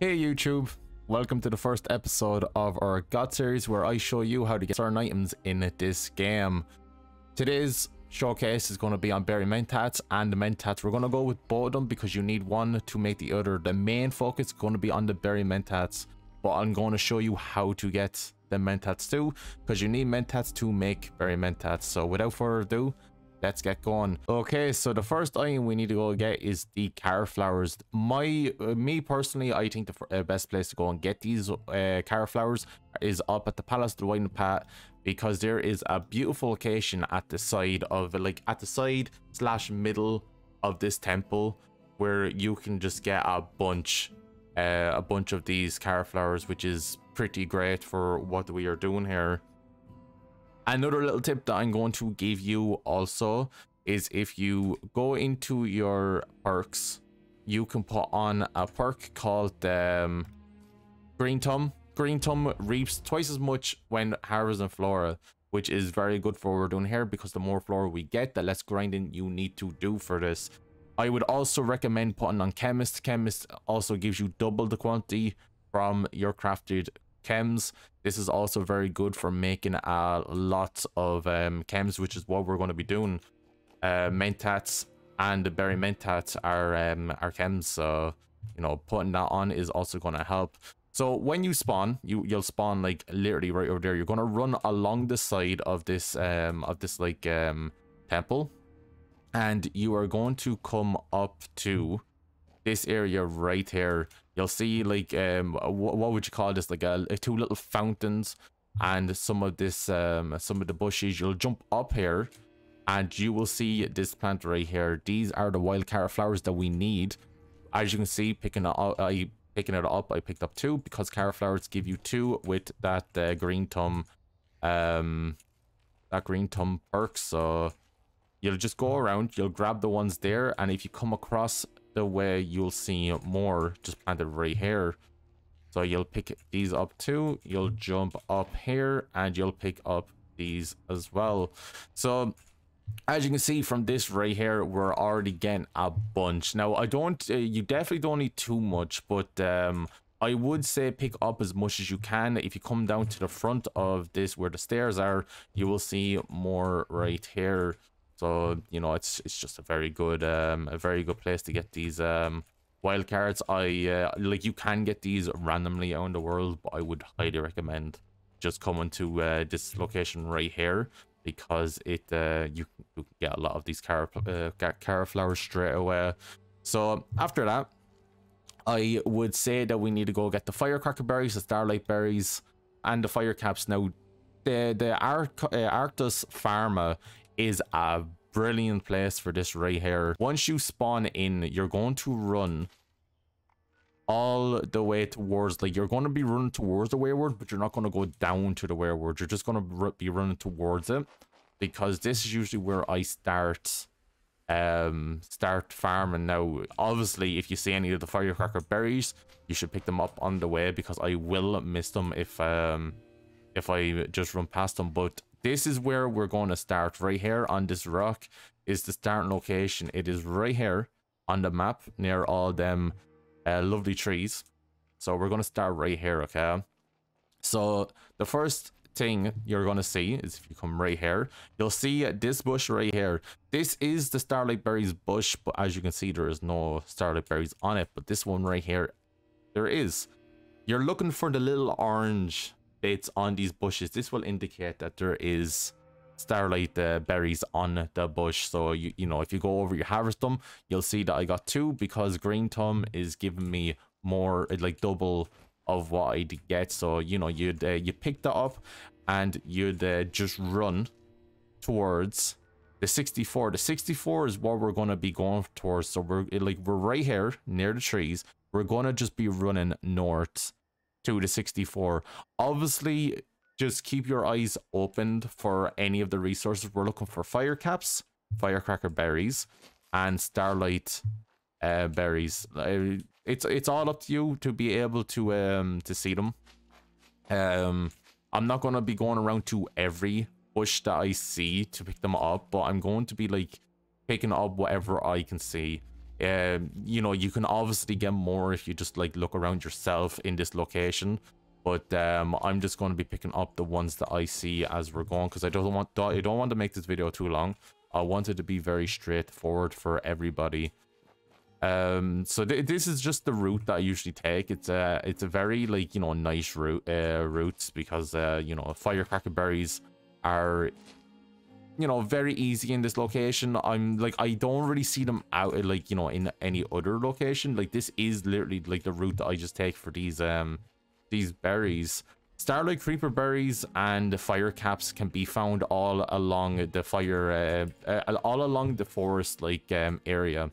Hey YouTube, welcome to the first episode of our God series where I show you how to get certain items in this game. Today's showcase is going to be on berry mentats and the mentats. We're going to go with both of them because you need one to make the other. The main focus is going to be on the berry mentats, but I'm going to show you how to get the mentats too because you need mentats to make berry mentats. So without further ado, let's get going. Okay so the first item we need to go get is the carrot flowers. My uh, me personally i think the uh, best place to go and get these uh, carrot flowers is up at the palace of the winding path because there is a beautiful location at the side of like at the side slash middle of this temple where you can just get a bunch uh, a bunch of these carrot flowers which is pretty great for what we are doing here Another little tip that I'm going to give you also is if you go into your perks, you can put on a perk called um, Green Thumb. Green Thumb reaps twice as much when harvesting flora, which is very good for what we're doing here because the more flora we get, the less grinding you need to do for this. I would also recommend putting on Chemist. Chemist also gives you double the quantity from your crafted chems. This is also very good for making a lot of um, chems, which is what we're going to be doing. Uh, mentats and the berry mentats are um, are chems, so you know putting that on is also going to help. So when you spawn, you you'll spawn like literally right over there. You're gonna run along the side of this um of this like um temple, and you are going to come up to this area right here you'll see like um what, what would you call this? Like a, two little fountains and some of this um some of the bushes. You'll jump up here and you will see this plant right here. These are the wild carrot flowers that we need. As you can see picking it up i picking it up i picked up two because carrot flowers give you two with that uh, green thumb um that green thumb perk. So you'll just go around you'll grab the ones there and if you come across the way you'll see more just planted right here. So you'll pick these up too. You'll jump up here and you'll pick up these as well. So as you can see from this right here, we're already getting a bunch. Now, I don't, uh, you definitely don't need too much, but um, I would say pick up as much as you can. If you come down to the front of this where the stairs are, you will see more right here. So you know, it's it's just a very good um a very good place to get these um wild cards. I uh, like you can get these randomly around the world, but I would highly recommend just coming to uh, this location right here because it uh you, you can get a lot of these car uh, car flowers straight away. So after that, I would say that we need to go get the firecracker berries, the starlight berries, and the fire caps. Now, the the Arc, uh, Arktos Pharma is a brilliant place for this right here. Once you spawn in, you're going to run all the way towards, like, you're going to be running towards the wayward, but you're not going to go down to the wayward. You're just going to be running towards it because this is usually where I start um start farming now obviously if you see any of the firecracker berries you should pick them up on the way because i will miss them if um if i just run past them but this is where we're going to start right here on this rock is the starting location. It is right here on the map near all them uh, lovely trees. So we're going to start right here okay? So the first thing you're going to see is if you come right here you'll see this bush right here. This is the starlight berries bush but as you can see there is no starlight berries on it but this one right here there is. You're looking for the little orange bits on these bushes. This will indicate that there is starlight uh, berries on the bush. So you you know if you go over you harvest them you'll see that i got two because green thumb is giving me more uh, like double of what i get. So you know you'd uh, you pick that up and you'd uh, just run towards the 64 the 64 is what we're going to be going towards. So we're like we're right here near the trees. We're going to just be running north to the 64. Obviously, just keep your eyes opened for any of the resources. We're looking for fire caps, firecracker berries, and starlight uh, berries. Uh, it's it's all up to you to be able to um to see them. Um, I'm not gonna be going around to every bush that I see to pick them up, but I'm going to be like picking up whatever I can see. Um, you know, you can obviously get more if you just like look around yourself in this location. But um, I'm just going to be picking up the ones that I see as we're going because I don't want I don't want to make this video too long. I want it to be very straightforward for everybody. Um, so th this is just the route that I usually take. It's a it's a very like you know nice route uh, routes because uh, you know firecracker berries are you know very easy in this location. I'm like I don't really see them out like you know in any other location. Like this is literally like the route that I just take for these um these berries. Starlight creeper berries and fire caps can be found all along the fire, uh, uh, all along the forest like um, area.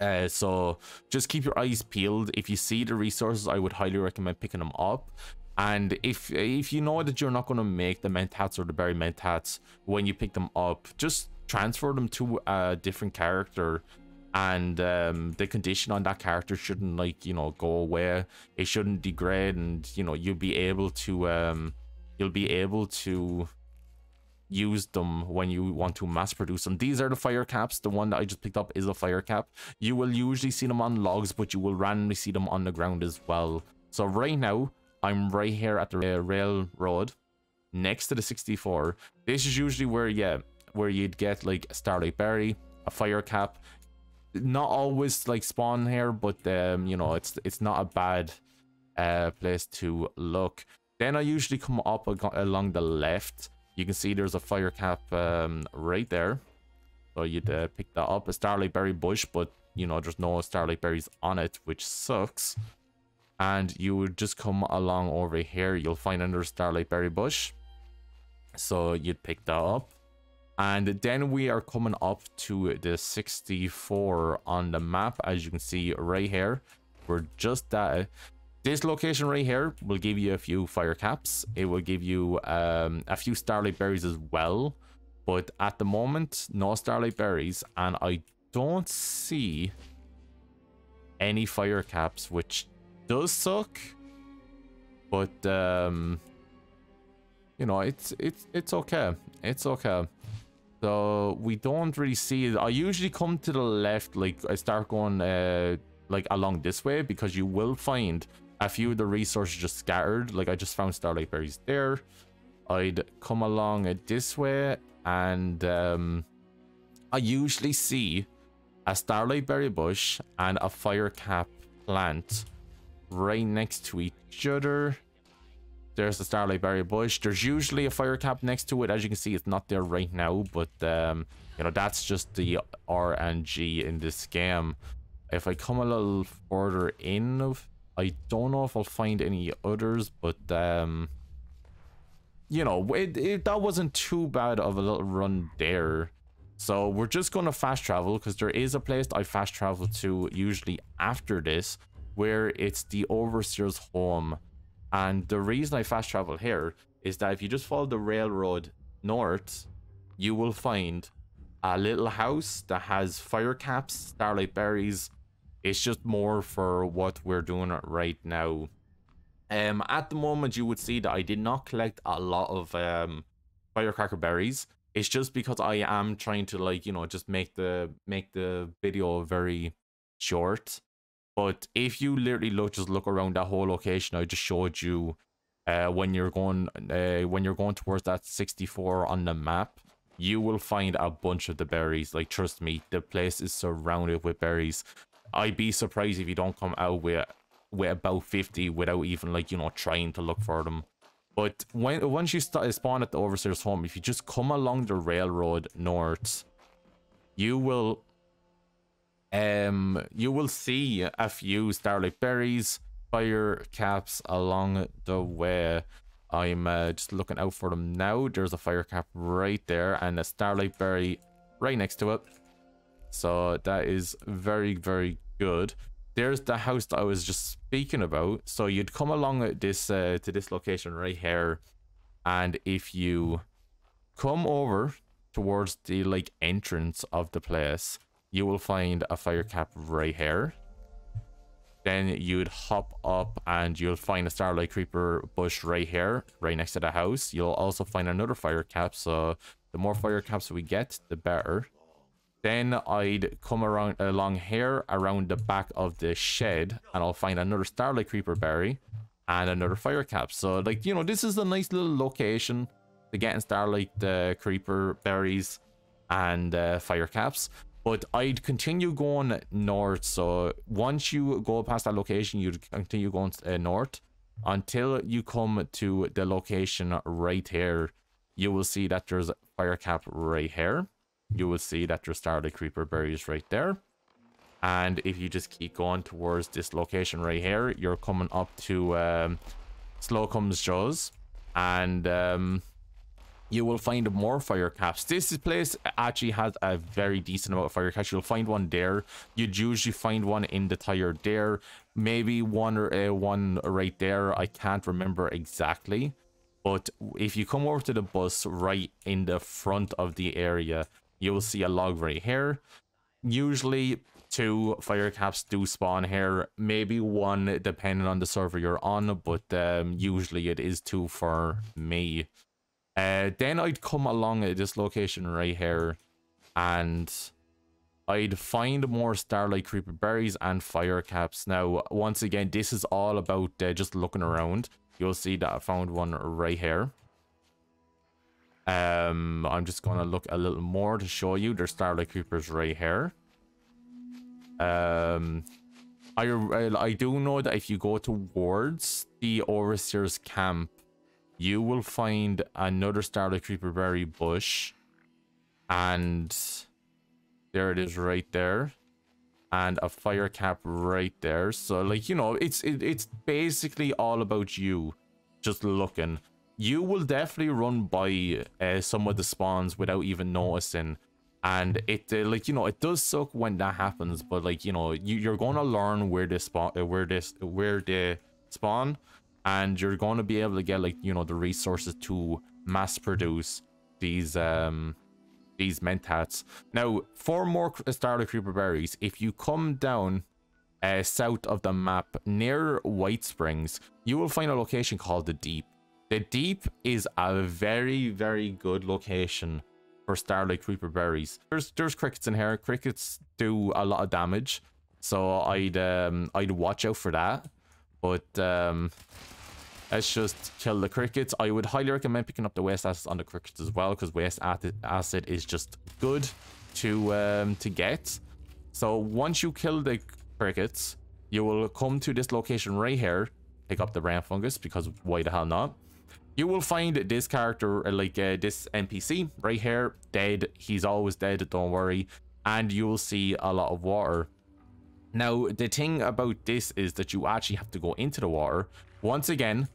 Uh, so just keep your eyes peeled. If you see the resources, I would highly recommend picking them up. And if if you know that you're not going to make the mentats or the berry mentats when you pick them up, just transfer them to a different character. And um, the condition on that character shouldn't like you know go away. It shouldn't degrade and you know you'll be able to um you'll be able to use them when you want to mass produce them. These are the fire caps. The one that i just picked up is a fire cap. You will usually see them on logs but you will randomly see them on the ground as well. So right now i'm right here at the railroad next to the 64 this is usually where yeah where you'd get like a starlight berry a fire cap not always like spawn here, but um, you know, it's it's not a bad uh place to look. Then I usually come up along the left. You can see there's a fire cap um right there. So you'd uh, pick that up, a starlight berry bush, but you know, there's no starlight berries on it, which sucks. And you would just come along over here, you'll find another starlight berry bush. So you'd pick that up. And then we are coming up to the 64 on the map, as you can see right here. We're just at this location right here will give you a few fire caps. It will give you um, a few starlight berries as well. But at the moment, no starlight berries. And I don't see any fire caps, which does suck. But, um, you know, it's, it's, it's okay. It's okay. So we don't really see it. I usually come to the left, like I start going uh, like along this way because you will find a few of the resources just scattered. Like I just found starlight berries there. I'd come along it this way and um, I usually see a starlight berry bush and a fire cap plant right next to each other. There's the Starlight Berry Bush. There's usually a fire cap next to it. As you can see, it's not there right now, but um, you know, that's just the RNG in this game. If I come a little further in, I don't know if I'll find any others, but um, you know, it, it, that wasn't too bad of a little run there. So we're just going to fast travel because there is a place I fast travel to usually after this where it's the Overseer's home and the reason I fast travel here is that if you just follow the railroad north, you will find a little house that has fire caps, starlight berries. It's just more for what we're doing right now. Um, at the moment, you would see that I did not collect a lot of um, firecracker berries. It's just because I am trying to like you know just make the make the video very short. But if you literally look, just look around that whole location I just showed you, uh, when you're going, uh, when you're going towards that 64 on the map, you will find a bunch of the berries. Like, trust me, the place is surrounded with berries. I'd be surprised if you don't come out with with about 50 without even like you know trying to look for them. But when once you start spawn at the overseer's home, if you just come along the railroad north, you will um, you will see a few starlight berries, fire caps along the way. I'm uh, just looking out for them now. There's a fire cap right there and a starlight berry right next to it. So that is very, very good. There's the house that I was just speaking about. So you'd come along this uh, to this location right here. And if you come over towards the like entrance of the place, you will find a fire cap right here. Then you'd hop up and you'll find a starlight creeper bush right here, right next to the house. You'll also find another fire cap. So the more fire caps we get, the better. Then I'd come around along here around the back of the shed and I'll find another Starlight Creeper berry and another fire cap. So like, you know, this is a nice little location to get in Starlight uh, Creeper berries and uh, fire caps. But I'd continue going north. So once you go past that location, you'd continue going uh, north until you come to the location right here. You will see that there's fire cap right here you will see that there's Starlight Creeper berries right there. And if you just keep going towards this location right here, you're coming up to um, Slocum's Joe. And um, you will find more fire caps. This place actually has a very decent amount of fire caps. You'll find one there. You'd usually find one in the tire there. Maybe one or uh, one right there. I can't remember exactly. But if you come over to the bus right in the front of the area, you will see a log right here. Usually two fire caps do spawn here, maybe one depending on the server you're on, but um, usually it is two for me. Uh, then I'd come along at this location right here and I'd find more Starlight Creeper berries and fire caps. Now, once again, this is all about uh, just looking around. You'll see that I found one right here. Um, I'm just going to look a little more to show you. There's Starlight Creepers right here. Um, I, I do know that if you go towards the Overseer's camp, you will find another Starlight Creeper berry bush. And there it is right there. And a fire cap right there. So, like, you know, it's it, it's basically all about you just looking you will definitely run by uh, some of the spawns without even noticing and it uh, like you know it does suck when that happens but like you know you, you're going to learn where this spawn uh, where this where they spawn and you're going to be able to get like you know the resources to mass produce these um these mentats now for more starlight creeper berries if you come down uh, south of the map near white springs you will find a location called the deep the deep is a very, very good location for Starlight Creeper berries. There's there's crickets in here. Crickets do a lot of damage, so I'd um I'd watch out for that. But um, let's just kill the crickets. I would highly recommend picking up the waste acid on the crickets as well, because waste acid is just good to um to get. So once you kill the crickets, you will come to this location right here, pick up the brain fungus because why the hell not? you will find this character, uh, like uh, this NPC right here, dead. He's always dead, don't worry. And you'll see a lot of water. Now, the thing about this is that you actually have to go into the water. Once again,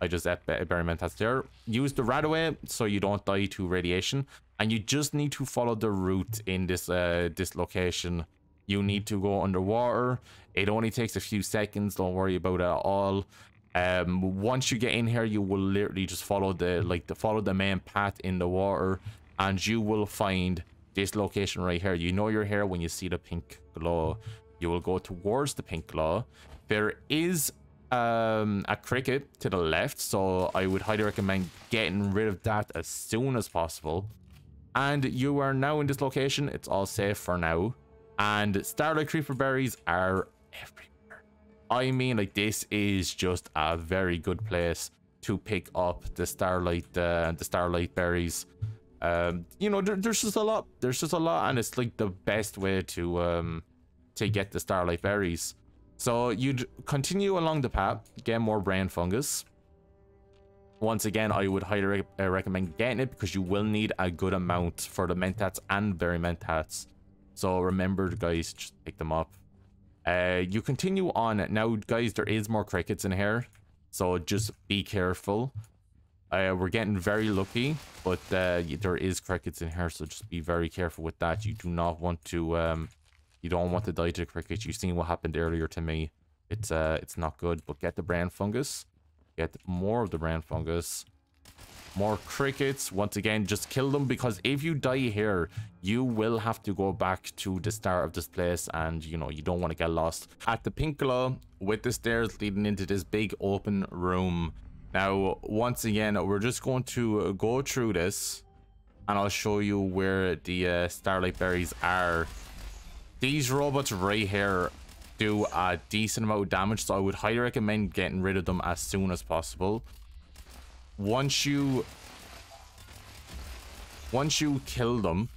I just mentats there. Use the RadAway so you don't die to radiation. And you just need to follow the route in this uh, this location. You need to go underwater. It only takes a few seconds. Don't worry about it at all. Um, once you get in here, you will literally just follow the like the follow the main path in the water, and you will find this location right here. You know you're here when you see the pink glow. You will go towards the pink glow. There is um, a cricket to the left, so I would highly recommend getting rid of that as soon as possible. And you are now in this location. It's all safe for now. And Starlight Creeper berries are everywhere. I mean, like this is just a very good place to pick up the starlight, uh, the starlight berries. Um, you know, there, there's just a lot. There's just a lot, and it's like the best way to um to get the starlight berries. So you'd continue along the path, get more brain fungus. Once again, I would highly re uh, recommend getting it because you will need a good amount for the mentats and berry mentats. So remember, guys, just pick them up. Uh, you continue on. Now, guys, there is more crickets in here. So just be careful. Uh, we're getting very lucky, but uh, there is crickets in here, so just be very careful with that. You do not want to, um, you don't want to die to crickets. You've seen what happened earlier to me. It's uh, it's not good. But get the brain fungus, get more of the brain fungus, more crickets. Once again, just kill them because if you die here, you will have to go back to the start of this place and, you know, you don't want to get lost. At the pink glow, with the stairs leading into this big open room. Now, once again, we're just going to go through this and I'll show you where the uh, starlight berries are. These robots right here do a decent amount of damage, so I would highly recommend getting rid of them as soon as possible. Once you once you kill them,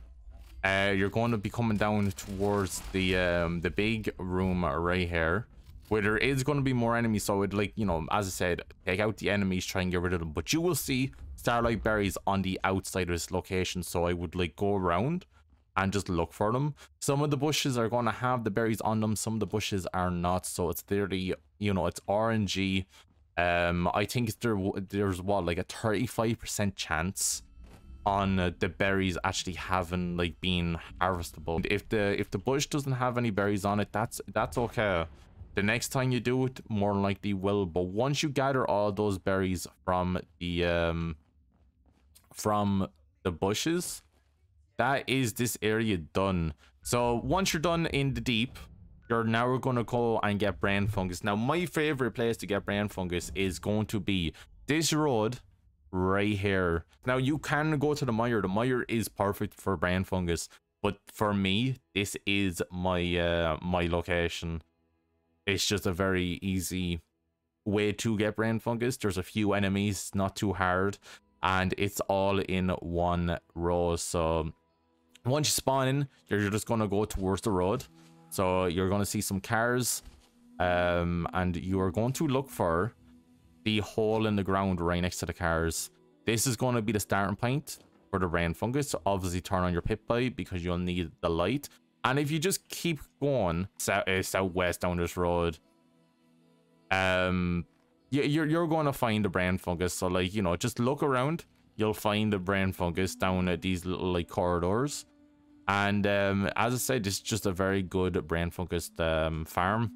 uh, you're going to be coming down towards the um, the big room right here, where there is going to be more enemies. So I would like, you know, as I said, take out the enemies, try and get rid of them. But you will see starlight berries on the outside of this location. So I would like go around and just look for them. Some of the bushes are going to have the berries on them. Some of the bushes are not. So it's literally, you know, it's RNG. Um, I think there there's what like a 35% chance on uh, the berries actually having like been harvestable. If the if the bush doesn't have any berries on it, that's that's okay. The next time you do it, more likely will. But once you gather all those berries from the um from the bushes, that is this area done. So once you're done in the deep, you're now going to go and get brain fungus. Now, my favorite place to get brain fungus is going to be this road right here. Now, you can go to the mire. The mire is perfect for brain fungus. But for me, this is my uh, my location. It's just a very easy way to get brain fungus. There's a few enemies, not too hard. And it's all in one row. So once you spawn in, you're just going to go towards the road. So you're going to see some cars. Um, and you are going to look for the hole in the ground right next to the cars. This is going to be the starting point for the brain fungus. So obviously turn on your Pip-Boy because you'll need the light. And if you just keep going south, uh, southwest down this road, um, you're, you're going to find the brain fungus. So like, you know, just look around. You'll find the brain fungus down at these little like corridors. And um, as I said, it's just a very good brain focused um, farm.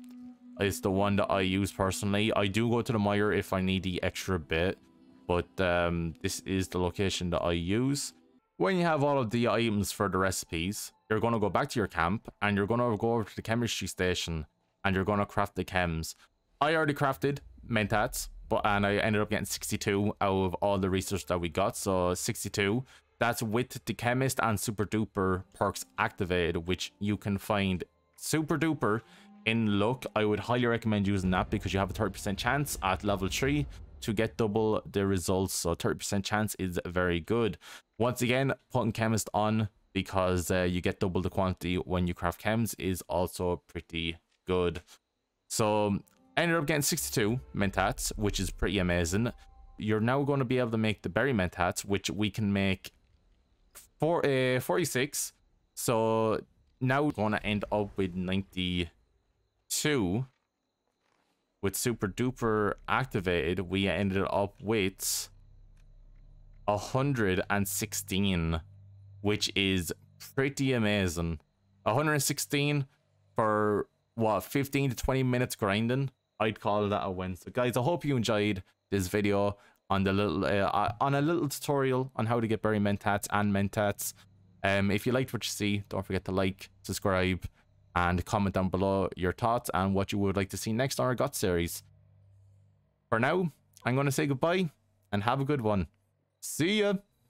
It's the one that I use personally. I do go to the mire if I need the extra bit, but um, this is the location that I use. When you have all of the items for the recipes, you're going to go back to your camp and you're going to go over to the chemistry station and you're going to craft the chems. I already crafted mentats, but and I ended up getting 62 out of all the research that we got. So 62. That's with the chemist and super duper perks activated, which you can find super duper in luck. I would highly recommend using that because you have a 30% chance at level 3 to get double the results. So 30% chance is very good. Once again, putting chemist on because uh, you get double the quantity when you craft chems is also pretty good. So I ended up getting 62 mentats, which is pretty amazing. You're now going to be able to make the berry mentats, which we can make for uh, 46. So now we're going to end up with 92. With super duper activated, we ended up with 116, which is pretty amazing. 116 for what 15 to 20 minutes grinding I'd call that a win. So guys, I hope you enjoyed this video on the little uh, on a little tutorial on how to get berry mentats and mentats. Um, if you liked what you see, don't forget to like, subscribe, and comment down below your thoughts and what you would like to see next on our GOT series. For now, I'm going to say goodbye and have a good one. See ya!